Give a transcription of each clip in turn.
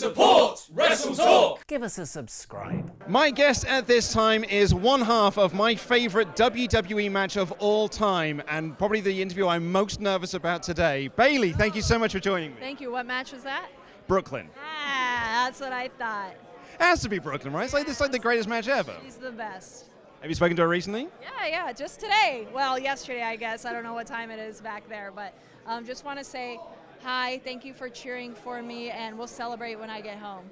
Support WrestleTalk. Give us a subscribe. My guest at this time is one half of my favorite WWE match of all time, and probably the interview I'm most nervous about today. Bayley, thank you so much for joining me. Thank you. What match was that? Brooklyn. Ah, that's what I thought. It has to be Brooklyn, right? It's like, it's like the greatest match ever. She's the best. Have you spoken to her recently? Yeah, yeah, just today. Well, yesterday, I guess. I don't know what time it is back there, but um, just want to say hi. Thank you for cheering for me, and we'll celebrate when I get home.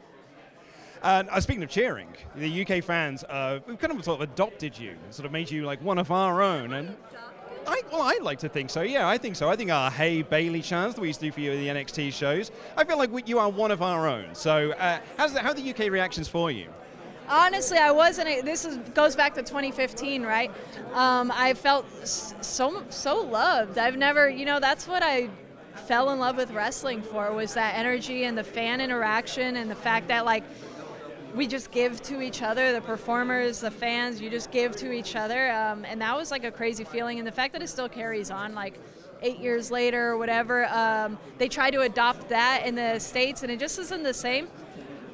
And uh, speaking of cheering, the UK fans, uh, we've kind of sort of adopted you, sort of made you like one of our own. And I, well, I'd like to think so. Yeah, I think so. I think our Hey Bayley chants that we used to do for you at the NXT shows, I feel like we, you are one of our own. So, uh, how's the, how are the UK reactions for you? Honestly, I wasn't. This is, goes back to 2015, right? Um, I felt so so loved. I've never, you know, that's what I fell in love with wrestling for was that energy and the fan interaction and the fact that like we just give to each other the performers the fans you just give to each other um, and that was like a crazy feeling and the fact that it still carries on like eight years later or whatever um, they try to adopt that in the states and it just isn't the same.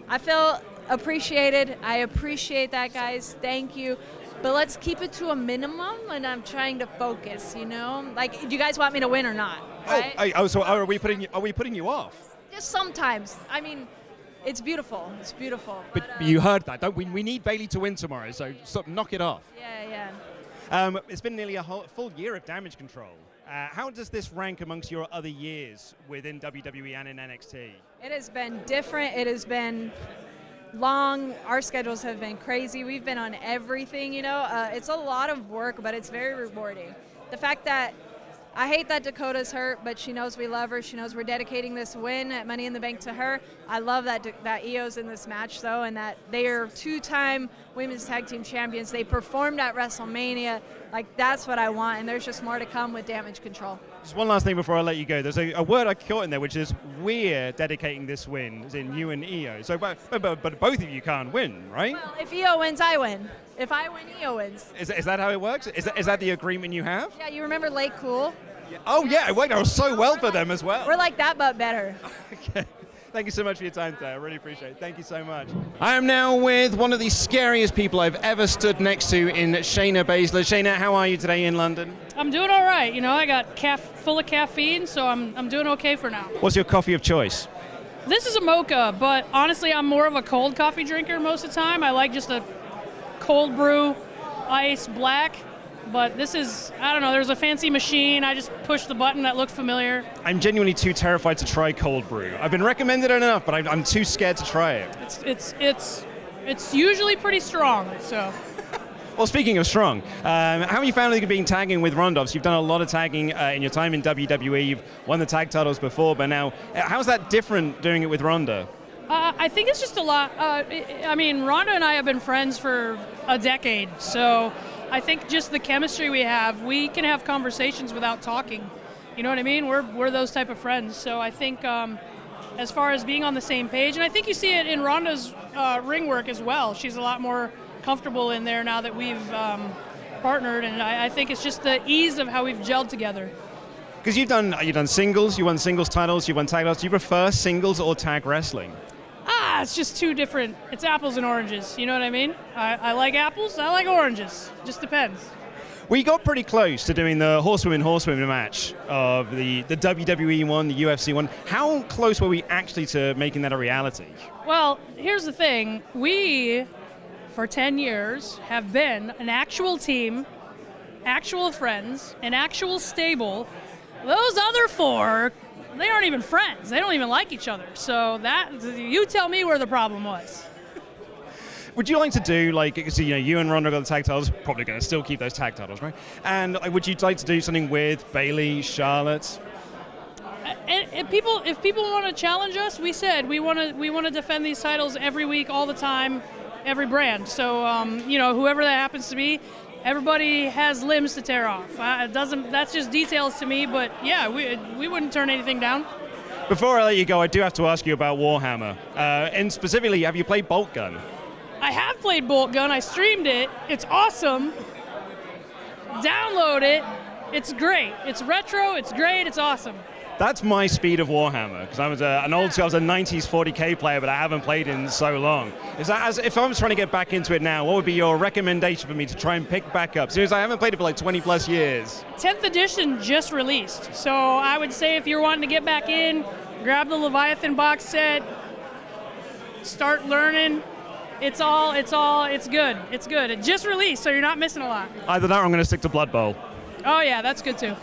I feel appreciated. I appreciate that guys. Thank you but let's keep it to a minimum and i'm trying to focus you know like do you guys want me to win or not right? Oh, oh, so are we putting you, are we putting you off? Just sometimes. I mean, it's beautiful. It's beautiful. But, but you heard that, don't we? We need Bayley to win tomorrow, so stop, knock it off. Yeah, yeah. Um, it's been nearly a whole, full year of damage control. Uh, how does this rank amongst your other years within WWE and in NXT? It has been different. It has been long. Our schedules have been crazy. We've been on everything, you know. Uh, it's a lot of work, but it's very rewarding. The fact that I hate that Dakota's hurt, but she knows we love her. She knows we're dedicating this win at Money in the Bank to her. I love that that Io's in this match though, and that they are two-time women's tag team champions. They performed at WrestleMania. Like that's what I want, and there's just more to come with Damage Control. Just one last thing before I let you go. There's a, a word I caught in there, which is we're dedicating this win, as in you and Io. So, but, but, but both of you can't win, right? Well, if Io wins, I win. If I win, Io wins. Is, is that how it works? Is that, is that the agreement you have? Yeah, you remember LayCool? Oh, yeah, it worked out so well for them as well. We're like that, but better. okay. Thank you so much for your time today. I really appreciate it. Thank you so much. I am now with one of the scariest people I've ever stood next to in Shayna Baszler. Shayna, how are you today in London? I'm doing all right. You know, I got caf- full of caffeine, so I'm, I'm doing okay for now. What's your coffee of choice? This is a mocha, but honestly, I'm more of a cold coffee drinker most of the time. I like just a cold brew, ice, black. But this is, I don't know, there's a fancy machine. I just push the button that looked familiar. I'm genuinely too terrified to try cold brew. I've been recommended it enough, but I'm too scared to try it. It's, it's, it's, it's usually pretty strong, so. Well, speaking of strong, um, how have you found it being tagging with Ronda? You've done a lot of tagging uh, in your time in WWE. You've won the tag titles before, but now, uh, how's that different doing it with Ronda? Uh, I think it's just a lot. Uh, I mean, Ronda and I have been friends for a decade, so I think just the chemistry we have, we can have conversations without talking. You know what I mean? We're, we're those type of friends. So I think um, as far as being on the same page, and I think you see it in Ronda's uh, ring work as well. She's a lot more comfortable in there now that we've um, partnered, and I, I think it's just the ease of how we've gelled together. Because you've done you've done singles, you won singles titles, you won tag titles. Do you prefer singles or tag wrestling? Ah, it's just two different. It's apples and oranges. You know what I mean? I, I like apples. I like oranges. Just depends. We got pretty close to doing the horsewomen horsewomen match of the, the WWE one, the UFC one. How close were we actually to making that a reality? Well, here's the thing. We, for 10 years, have been an actual team, actual friends, an actual stable. Those other four they aren't even friends. They don't even like each other. So that you tell me where the problem was. Would you like to do like so you know you and Ronda got the tag titles, probably going to still keep those tag titles, right? And like, would you like to do something with Bayley, Charlotte? And, and people, if people want to challenge us, we said we want to we want to defend these titles every week, all the time, every brand. So um, you know whoever that happens to be, everybody has limbs to tear off. Uh, it doesn't. That's just details to me, but yeah, we we wouldn't turn anything down. Before I let you go, I do have to ask you about Warhammer, uh, and specifically, have you played Boltgun? I have played Boltgun. I streamed it. It's awesome. Download it. It's great. It's retro. It's great. It's awesome. That's my speed of Warhammer because I was a, an old, I was a 90s 40k player, but I haven't played in so long. Is that as if I was trying to get back into it now? What would be your recommendation for me to try and pick back up? Seriously, I haven't played it for like 20 plus years. 10th edition just released, so I would say if you're wanting to get back in, grab the Leviathan box set, start learning. It's all, it's all, it's good. It's good. It just released, so you're not missing a lot. Either that, or I'm going to stick to Blood Bowl. Oh yeah, that's good too.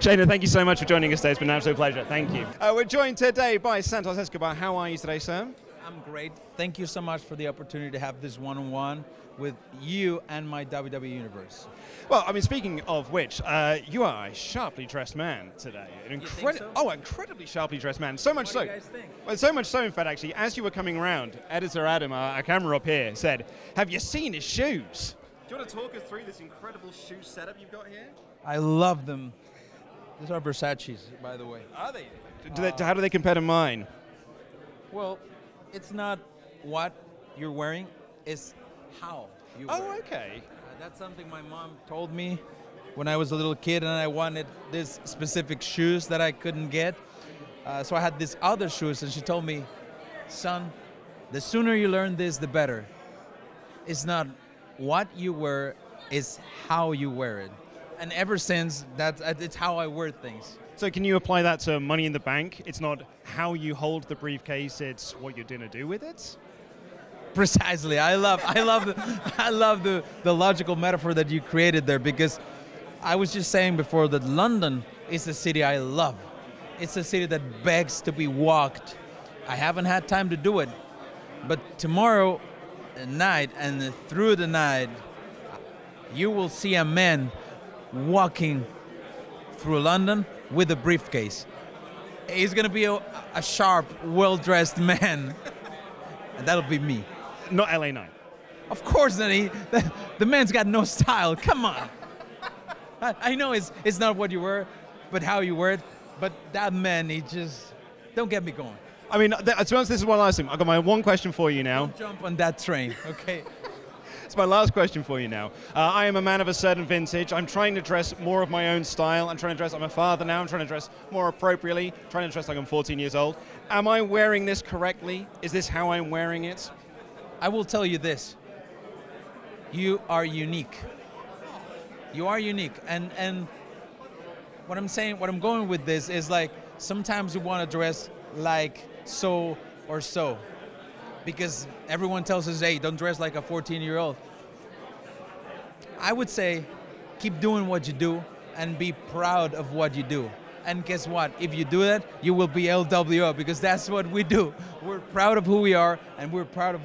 Shayna, thank you so much for joining us today. It's been an absolute pleasure. Thank you. Uh, we're joined today by Santos Escobar. How are you today, sir? I'm great. Thank you so much for the opportunity to have this one-on-one with you and my WWE universe. Well, I mean, speaking of which, uh, you are a sharply dressed man today. An think so? Oh, incredibly sharply dressed man. So much What so. do you guys think? Well, so much so, in fact, actually, as you were coming around, editor Adam, our, our camera up here, said, "Have you seen his shoes?" Do you want to talk us through this incredible shoe setup you've got here? I love them. These are Versace's, by the way. Are they? Do they how do they compare to mine? Well, it's not what you're wearing, it's how you wear Oh, okay. Uh, that's something my mom told me when I was a little kid and I wanted this specific shoes that I couldn't get. Uh, so I had these other shoes and she told me, son, the sooner you learn this, the better. It's not what you wear, it's how you wear it. And ever since, that's, uh, it's how I word things. So can you apply that to money in the bank? It's not how you hold the briefcase; it's what you're going to do with it. Precisely. I love I love the I love the, the logical metaphor that you created there because I was just saying before that London is a city I love. It's a city that begs to be walked. I haven't had time to do it. But tomorrow night and through the night you will see a man walking through London with a briefcase. He's gonna be a, a sharp, well-dressed man. And that'll be me. Not LA Knight. Of course not. He, the, the man's got no style. Come on. I, I know it's, it's not what you wear, but how you wear it. But that man, he just, don't get me going. I mean, th- to be honest, this is one last thing. I've got my one question for you now. Jump on that train, okay? It's my last question for you now. Uh, I am a man of a certain vintage. I'm trying to dress more of my own style. I'm trying to dress. I'm a father now. I'm trying to dress more appropriately. trying to dress like I'm 14 years old. Am I wearing this correctly? Is this how I'm wearing it? I will tell you this. You are unique. You are unique. And and what I'm saying, what I'm going with this is like sometimes you want to dress like so or so. Because everyone tells us, hey, don't dress like a 14 year old. I would say keep doing what you do and be proud of what you do. And guess what? If you do that, you will be LWO because that's what we do. We're proud of who we are and we're proud of,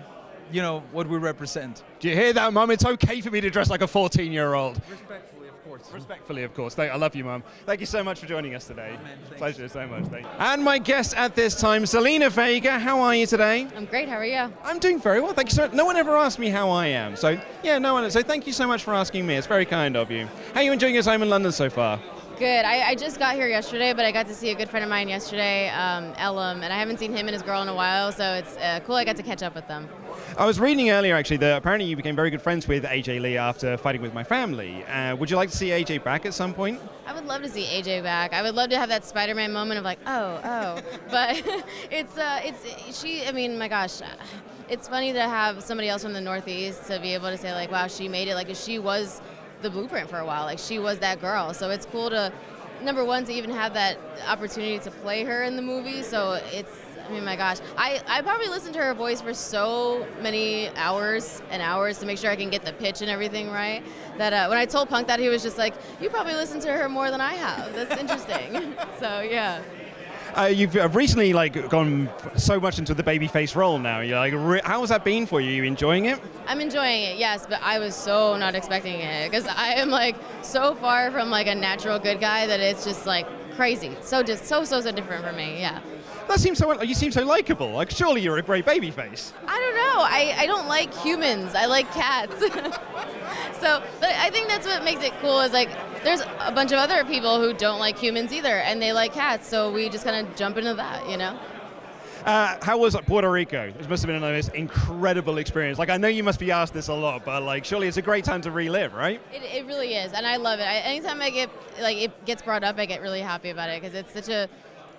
you know, what we represent. Do you hear that, Mum? It's okay for me to dress like a 14 year old. Respectfully, of course. Respectfully, of course. Thank- I love you, Mum. Thank you so much for joining us today. man, thanks. Pleasure so much. Thank you. And my guest at this time, Zelina Vega. How are you today? I'm great. How are you? I'm doing very well, thank you so much. No one ever asked me how I am. So, yeah, no one. So, thank you so much for asking me. It's very kind of you. How are you enjoying your time in London so far? Good. I, I just got here yesterday, but I got to see a good friend of mine yesterday, um, Elam, and I haven't seen him and his girl in a while, so it's uh, cool I got to catch up with them. I was reading earlier, actually, that apparently you became very good friends with AJ Lee after fighting with my family. Uh, would you like to see AJ back at some point? I would love to see AJ back. I would love to have that Spider-Man moment of like, oh, oh. But it's, uh, it's, she. I mean, my gosh, uh, it's funny to have somebody else from the Northeast to be able to say like, wow, she made it. Like, she was the blueprint for a while. Like, she was that girl. So it's cool to, number one, to even have that opportunity to play her in the movie. So it's. I mean, my gosh, I, I probably listened to her voice for so many hours and hours to make sure I can get the pitch and everything right. That uh, when I told Punk that, he was just like, "You probably listened to her more than I have. That's interesting." so yeah. Uh, you've uh, recently like gone so much into the babyface role now. You're like, re- how has that been for you? you enjoying it? I'm enjoying it, yes, but I was so not expecting it because I am like so far from like a natural good guy that it's just like crazy. So just so so so different for me. Yeah. That seems so. You seem so likable. Like, surely you're a great babyface. I don't know. I, I don't like humans. I like cats. so, but I think that's what makes it cool. Is like there's a bunch of other people who don't like humans either, and they like cats. So we just kind of jump into that, you know. Uh, how was Puerto Rico? It must have been an incredible experience. Like, I know you must be asked this a lot, but like, surely it's a great time to relive, right? It, it really is, and I love it. I, anytime I get like it gets brought up, I get really happy about it because it's such a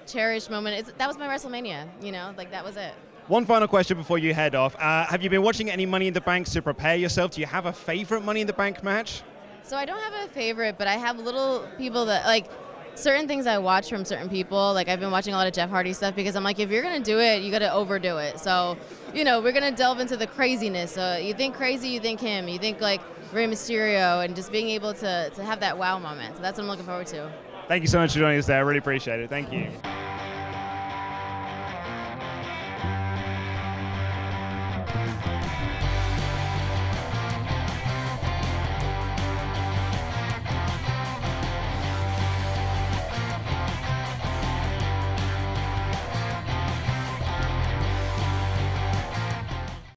cherished moment. It's, that was my WrestleMania. You know, like that was it. One final question before you head off. Uh, have you been watching any Money in the Bank to prepare yourself? Do you have a favorite Money in the Bank match? So I don't have a favorite, but I have little people that like certain things I watch from certain people. Like I've been watching a lot of Jeff Hardy stuff because I'm like, if you're gonna do it, you gotta overdo it. So, you know, we're gonna delve into the craziness. Uh, you think crazy, you think him. You think like Rey Mysterio, and just being able to to have that wow moment. So that's what I'm looking forward to. Thank you so much for joining us there. I really appreciate it. Thank you.